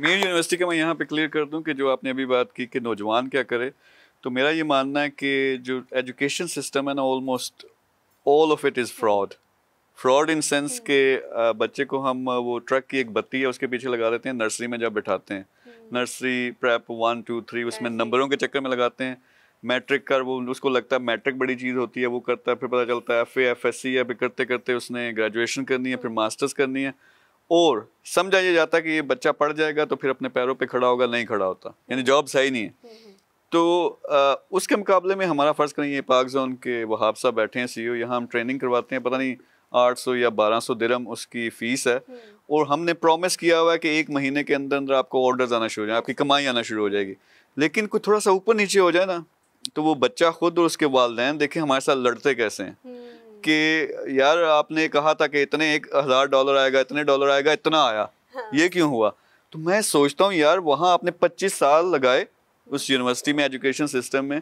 मेरी यूनिवर्सिटी का मैं यहाँ पे क्लियर कर दूँ कि जो आपने अभी बात की कि नौजवान क्या करे तो मेरा ये मानना है कि जो एजुकेशन सिस्टम है ना almost all of it is fraud fraud in sense के बच्चे को हम वो ट्रक की एक बत्ती है उसके पीछे लगा देते हैं नर्सरी में जब बिठाते हैं। Nursery prep one two three उसमें नंबरों के चक्कर में लगाते हैं। मैट्रिक कर वो उसको लगता है मैट्रिक बड़ी चीज़ होती है वो करता है फिर पता चलता है एफ़ एफ़ एस सी या फिर करते करते उसने ग्रेजुएशन करनी है फिर मास्टर्स करनी है। और समझा ये जाता कि ये बच्चा पढ़ जाएगा तो फिर अपने पैरों पे खड़ा होगा नहीं खड़ा होता। यानी जॉब सही नहीं है। तो आ, उसके मुकाबले में हमारा फ़र्ज़ करें ये पाक जोन के वहाब साहब बैठे हैं सी ओ यहाँ हम ट्रेनिंग करवाते हैं पता नहीं आठ सौ या बारह सौ दिरम उसकी फ़ीस है। और हमने प्रॉमिस किया हुआ है कि एक महीने के अंदर अंदर आपको ऑर्डर्स आना शुरू हो जाए आपकी कमाई आना शुरू हो जाएगी। लेकिन कुछ थोड़ा सा ऊपर नीचे हो जाए ना तो वो बच्चा खुद और उसके वालदेन देखें हमारे साथ लड़ते कैसे हैं। हम्म। कि यार आपने कहा था कि इतने एक हज़ार डॉलर आएगा इतने डॉलर आएगा इतना आया। हाँ। ये क्यों हुआ? तो मैं सोचता हूँ यार वहाँ आपने पच्चीस साल लगाए उस यूनिवर्सिटी में एजुकेशन सिस्टम में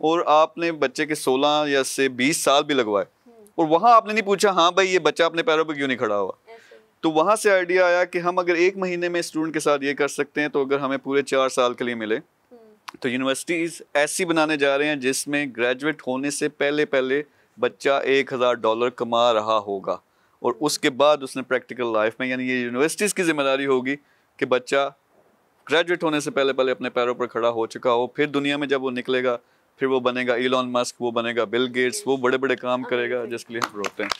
और आपने बच्चे के सोलह या से बीस साल भी लगवाए। हम्म। और वहाँ आपने नहीं पूछा हाँ भाई ये बच्चा अपने पैरों पर क्यों नहीं खड़ा हुआ? तो वहाँ से आइडिया आया कि हम अगर एक महीने में स्टूडेंट के साथ ये कर सकते हैं तो अगर हमें पूरे चार साल के लिए मिले। तो यूनिवर्सिटीज़ ऐसी बनाने जा रहे हैं जिसमें ग्रेजुएट होने से पहले पहले बच्चा एक हज़ार डॉलर कमा रहा होगा। और उसके बाद उसने प्रैक्टिकल लाइफ में यानी ये यूनिवर्सिटीज़ की ज़िम्मेदारी होगी कि बच्चा ग्रेजुएट होने से पहले पहले अपने पैरों पर खड़ा हो चुका हो फिर दुनिया में जब वो निकलेगा फिर वो बनेगा इलॉन मस्क वो बनेगा बिल गेट्स वो बड़े बड़े काम करेगा जिसके लिए हम रोकते हैं।